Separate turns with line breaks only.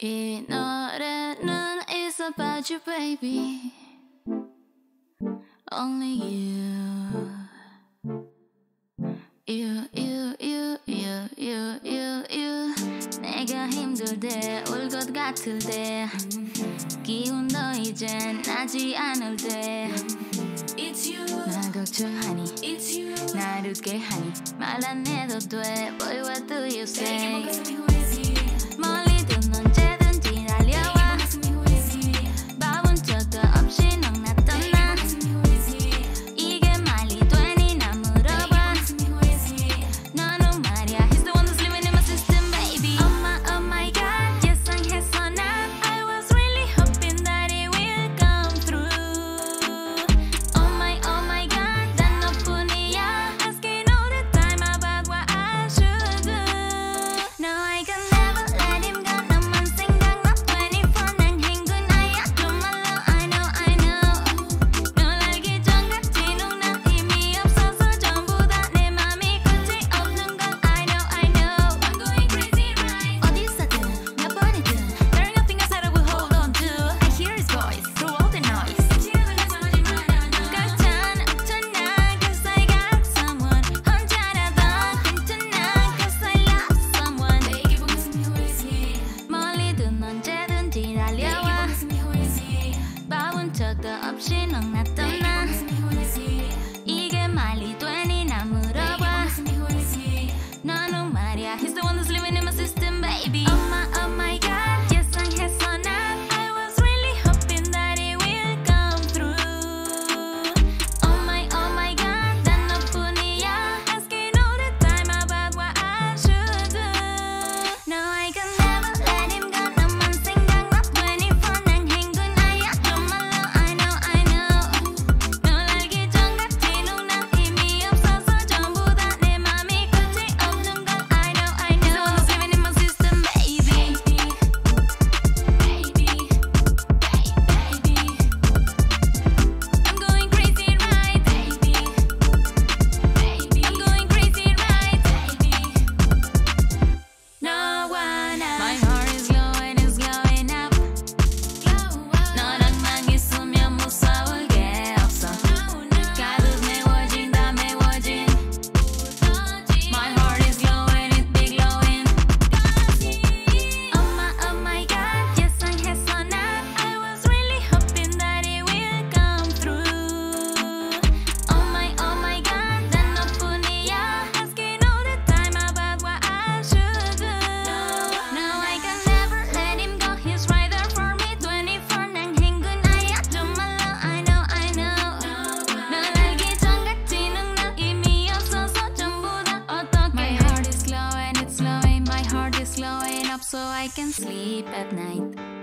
이 노래는 is about you baby Only you You you you you you you you 내가 힘들 때울 것 같을 때 기운도 이젠 나지 않을 때
It's you
나 걱정하니
It's you
날 웃게 하니 말 안 해도 돼 Boy what do you He's the one that's living in I can sleep at night.